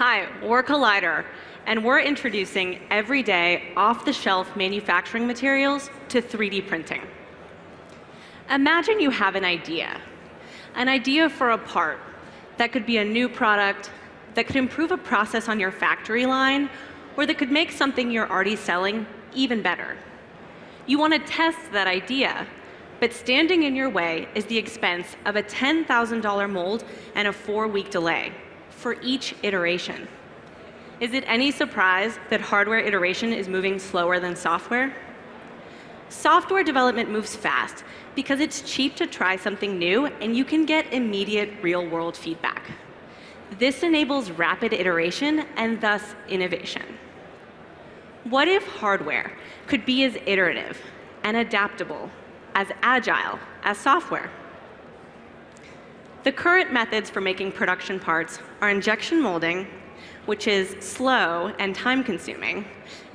Hi, we're Collider, and we're introducing everyday off-the-shelf manufacturing materials to 3D printing. Imagine you have an idea, an idea for a part that could be a new product, that could improve a process on your factory line, or that could make something you're already selling even better. You want to test that idea, but standing in your way is the expense of a $10,000 mold and a four-week delay for each iteration. Is it any surprise that hardware iteration is moving slower than software? Software development moves fast because it's cheap to try something new and you can get immediate real-world feedback. This enables rapid iteration and thus innovation. What if hardware could be as iterative and adaptable, as agile as software? The current methods for making production parts are injection molding, which is slow and time-consuming,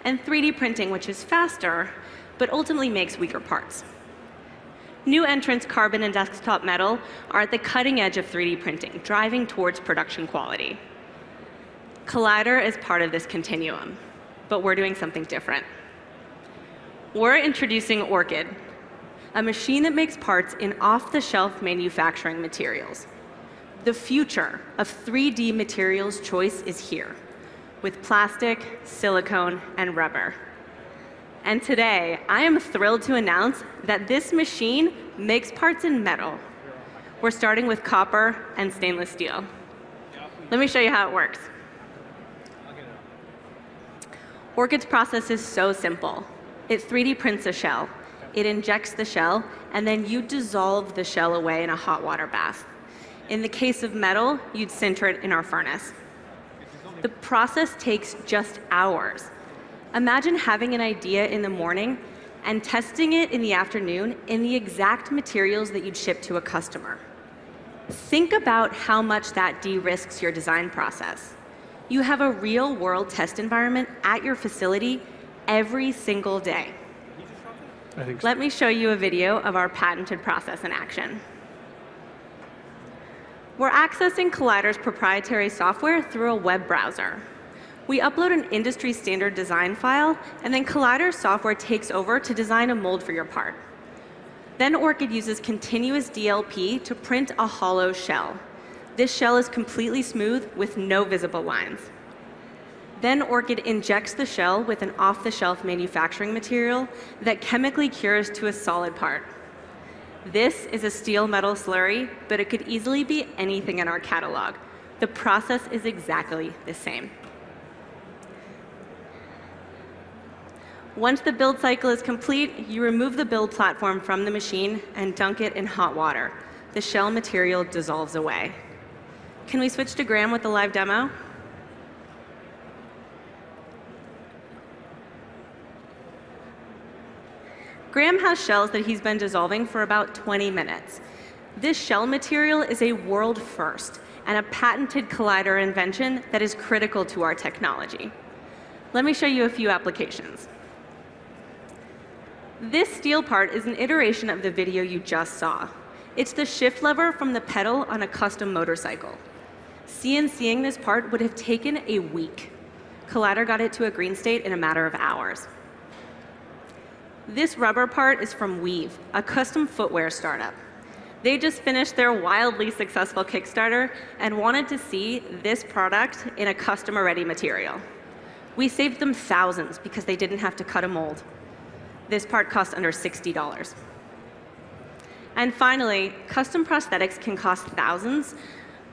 and 3D printing, which is faster but ultimately makes weaker parts. New entrants, carbon and desktop metal, are at the cutting edge of 3D printing, driving towards production quality. Collider is part of this continuum, but we're doing something different. We're introducing Orchid, a machine that makes parts in off-the-shelf manufacturing materials. The future of 3D materials choice is here, with plastic, silicone, and rubber. And today, I am thrilled to announce that this machine makes parts in metal. We're starting with copper and stainless steel. Let me show you how it works. Orchid's process is so simple. It 3D prints a shell. It injects the shell, and then you dissolve the shell away in a hot water bath. In the case of metal, you'd sinter it in our furnace. The process takes just hours. Imagine having an idea in the morning and testing it in the afternoon in the exact materials that you'd ship to a customer. Think about how much that de-risks your design process. You have a real-world test environment at your facility every single day. I think so. Let me show you a video of our patented process in action. We're accessing Collider's proprietary software through a web browser. We upload an industry standard design file, and then Collider software takes over to design a mold for your part. Then Orchid uses continuous DLP to print a hollow shell. This shell is completely smooth with no visible lines. Then Orchid injects the shell with an off-the-shelf manufacturing material that chemically cures to a solid part. This is a steel metal slurry, but it could easily be anything in our catalog. The process is exactly the same. Once the build cycle is complete, you remove the build platform from the machine and dunk it in hot water. The shell material dissolves away. Can we switch to Graham with the live demo? Graham has shells that he's been dissolving for about 20 minutes. This shell material is a world first and a patented Collider invention that is critical to our technology. Let me show you a few applications. This steel part is an iteration of the video you just saw. It's the shift lever from the pedal on a custom motorcycle. CNCing this part would have taken a week. Collider got it to a green state in a matter of hours. This rubber part is from Wiivv, a custom footwear startup. They just finished their wildly successful Kickstarter and wanted to see this product in a customer-ready material. We saved them thousands because they didn't have to cut a mold. This part costs under $60. And finally, custom prosthetics can cost thousands,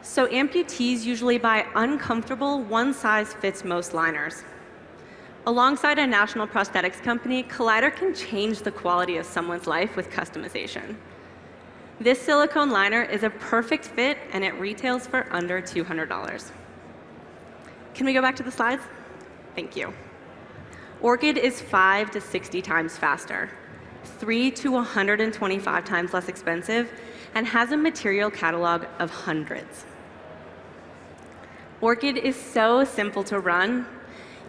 so amputees usually buy uncomfortable, one-size-fits-most liners. Alongside a national prosthetics company, Collider can change the quality of someone's life with customization. This silicone liner is a perfect fit, and it retails for under $200. Can we go back to the slides? Thank you. Orchid is 5 to 60 times faster, 3 to 125 times less expensive, and has a material catalog of hundreds. Orchid is so simple to run,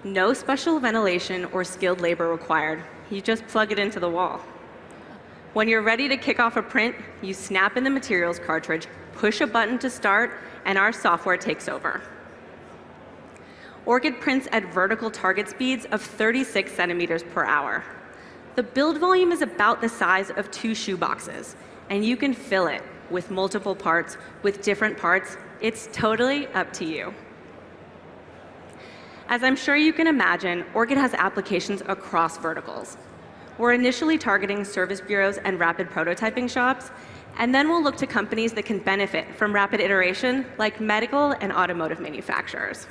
no special ventilation or skilled labor required. You just plug it into the wall. When you're ready to kick off a print, you snap in the materials cartridge, push a button to start, and our software takes over. Orchid prints at vertical target speeds of 36 centimeters per hour. The build volume is about the size of two shoe boxes, and you can fill it with multiple parts, with different parts. It's totally up to you. As I'm sure you can imagine, Orchid has applications across verticals. We're initially targeting service bureaus and rapid prototyping shops, and then we'll look to companies that can benefit from rapid iteration, like medical and automotive manufacturers.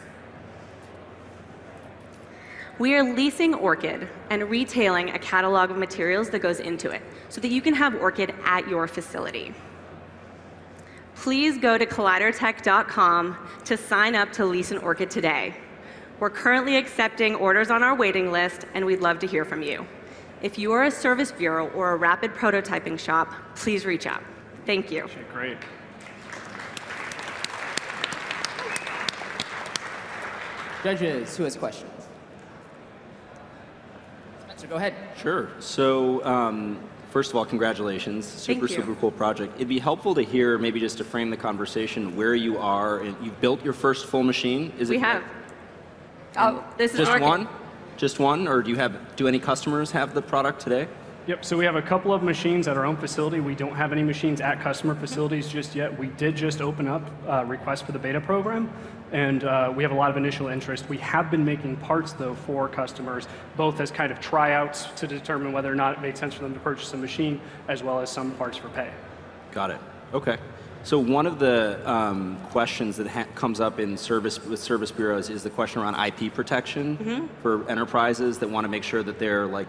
We are leasing Orchid and retailing a catalog of materials that goes into it so that you can have Orchid at your facility. Please go to collidertech.com to sign up to lease an Orchid today. We're currently accepting orders on our waiting list, and we'd love to hear from you. If you are a service bureau or a rapid prototyping shop, please reach out. Thank you. Okay, great. Judges, who has questions? Spencer, go ahead. Sure. So, um, first of all, congratulations. Super, Thank you. super cool project. It'd be helpful to hear, maybe just to frame the conversation, where you are. And you've built your first full machine. Is We it have. Oh, this is just Orchid. one? Just one, or do you have? Do any customers have the product today? Yep, so we have a couple of machines at our own facility. We don't have any machines at customer facilities just yet. We did just open up uh, requests for the beta program, and uh, we have a lot of initial interest. We have been making parts, though, for customers, both as kind of tryouts to determine whether or not it makes sense for them to purchase a machine, as well as some parts for pay. Got it. Okay. So one of the um, questions that ha- comes up in service with service bureaus is the question around IP protection Mm-hmm. for enterprises that want to make sure that their like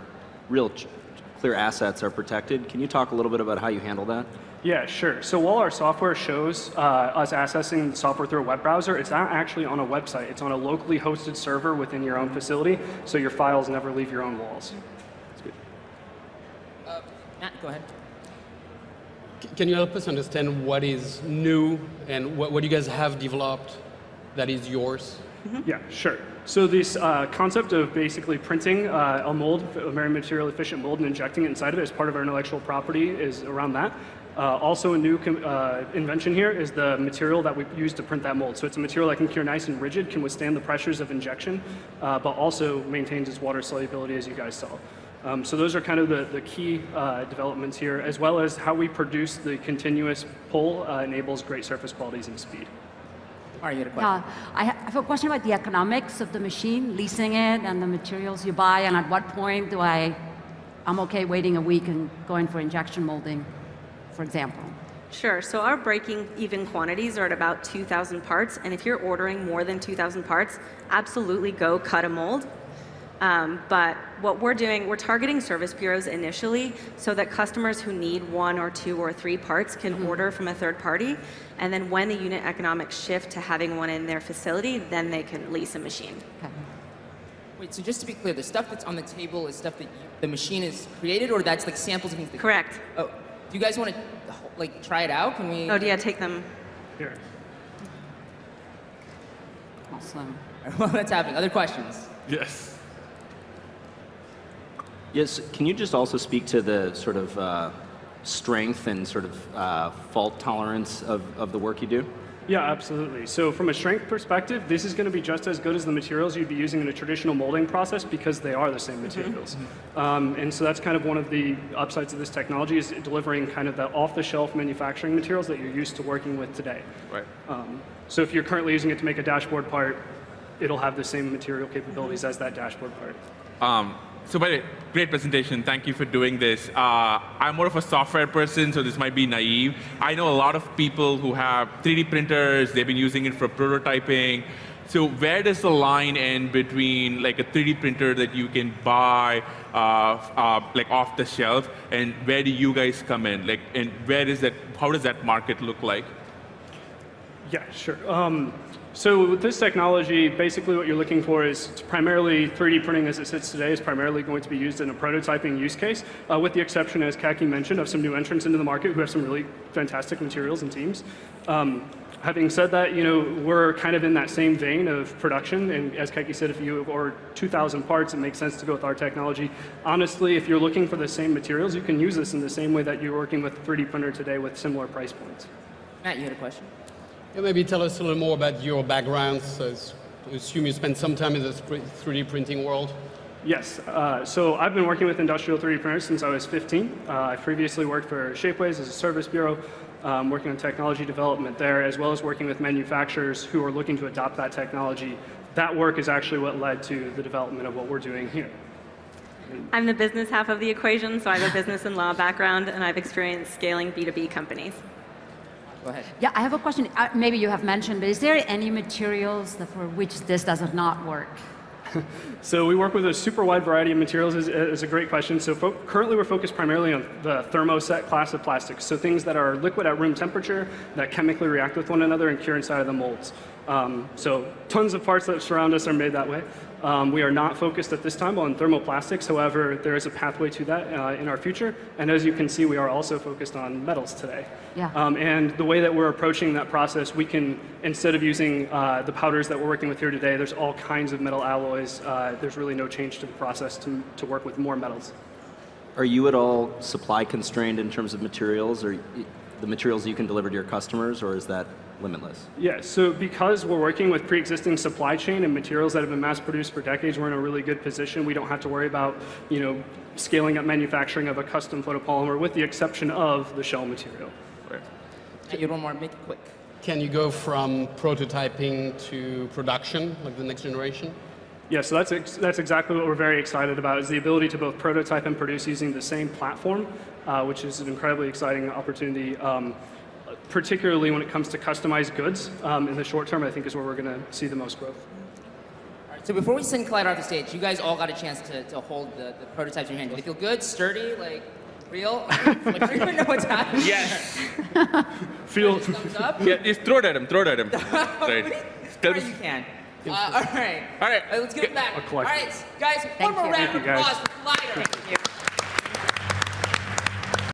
real ch- clear assets are protected. Can you talk a little bit about how you handle that? Yeah, sure. So while our software shows uh, us accessing the software through a web browser, it's not actually on a website. It's on a locally hosted server within your own facility, so your files never leave your own walls. That's good. Uh, Matt, go ahead. Can you help us understand what is new and what, what you guys have developed that is yours? Yeah, sure. So this uh, concept of basically printing uh, a mold, a very material efficient mold, and injecting it inside of it as part of our intellectual property is around that. Uh, also, a new com- uh, invention here is the material that we use to print that mold. So it's a material that can cure nice and rigid, can withstand the pressures of injection, uh, but also maintains its water solubility, as you guys saw. Um, so those are kind of the, the key uh, developments here, as well as how we produce the continuous pull uh, enables great surface qualities and speed. Mario, you had a question. Yeah, I ha- I have a question about the economics of the machine, leasing it, and the materials you buy, and at what point do I, I'm okay waiting a week and going for injection molding, for example? Sure. So our breaking even quantities are at about 2,000 parts, and if you're ordering more than 2,000 parts, absolutely go cut a mold. Um, but what we're doing, we're targeting service bureaus initially so that customers who need one or two or three parts can order from a third party. And then when the unit economics shift to having one in their facility, then they can lease a machine. Okay. Wait, so just to be clear, the stuff that's on the table is stuff that you, the machine has created, or that's like samples of things that Correct. Oh, do you guys want to like try it out? Can we? Oh, yeah, take them. Here. Awesome. Well, that's happening. Other questions? Yes. Yes. Can you just also speak to the sort of uh, strength and sort of uh, fault tolerance of, of the work you do? Yeah, absolutely. So from a strength perspective, this is going to be just as good as the materials you'd be using in a traditional molding process because they are the same materials. Um, and so that's kind of one of the upsides of this technology is delivering kind of the off-the-shelf manufacturing materials that you're used to working with today. Right. Um, so if you're currently using it to make a dashboard part, it'll have the same material capabilities as that dashboard part. Um, so, by the way, great presentation. Thank you for doing this. Uh, I'm more of a software person, so this might be naive. I know a lot of people who have 3D printers. They've been using it for prototyping. So, where does the line end between like a 3D printer that you can buy, uh, uh, like off the shelf, and where do you guys come in? Like, and where is that? How does that market look like? Yeah, sure. Um, so with this technology, basically what you're looking for is primarily 3D printing as it sits today is primarily going to be used in a prototyping use case, uh, with the exception, as Kaki mentioned, of some new entrants into the market who have some really fantastic materials and teams. Um, having said that, you know, we're kind of in that same vein of production, and as Kaki said, if you order 2,000 parts, it makes sense to go with our technology. Honestly, if you're looking for the same materials, you can use this in the same way that you're working with 3D printer today with similar price points. Matt, you had a question. Yeah, maybe tell us a little more about your backgrounds. So I assume you spent some time in the 3D printing world. Yes. Uh, so I've been working with industrial 3D printers since I was 15. Uh, I previously worked for Shapeways as a service bureau, um, working on technology development there, as well as working with manufacturers who are looking to adopt that technology. That work is actually what led to the development of what we're doing here. I'm the business half of the equation, so I have a business and law background, and I've experienced scaling B2B companies. Go ahead. Yeah, I have a question. Uh, maybe you have mentioned, but is there any materials that for which this does not work? So we work with a super wide variety of materials is, is a great question. So fo- currently we're focused primarily on the thermoset class of plastics. So things that are liquid at room temperature that chemically react with one another and cure inside of the molds. Um, so tons of parts that surround us are made that way. Um, we are not focused at this time on thermoplastics. However, there is a pathway to that uh, in our future. And as you can see, we are also focused on metals today. Yeah. Um, and the way that we're approaching that process, we can, instead of using uh, the powders that we're working with here today, there's all kinds of metal alloys. Uh, there's really no change to the process to, to work with more metals. Are you at all supply constrained in terms of materials or the materials you can deliver to your customers, or is that limitless? Yeah, so because we're working with pre-existing supply chain and materials that have been mass produced for decades, we're in a really good position. We don't have to worry about, you know, scaling up manufacturing of a custom photopolymer with the exception of the shell material. Hey, you don't want to make it quick. Can you go from prototyping to production, like the next generation? Yeah, so that's, ex- that's exactly what we're very excited about is the ability to both prototype and produce using the same platform, uh, which is an incredibly exciting opportunity, um, particularly when it comes to customized goods. Um, in the short term, I think is where we're going to see the most growth. All right, so before we send Collider off the stage, you guys all got a chance to, to hold the, the prototypes in your hand. Do they feel good, sturdy, like real? like, do you even know what's happening? Yes. Feel, Thumbs up? yeah, just throw it at him. Throw it at him. right. Tell All right, us- you can. Uh, all right. All right. Let's get it back. I'll All collect right, guys, Thank one more you. round Thank of you, guys. applause for Collider.